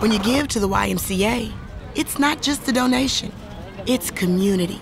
When you give to the YMCA, it's not just a donation, it's community.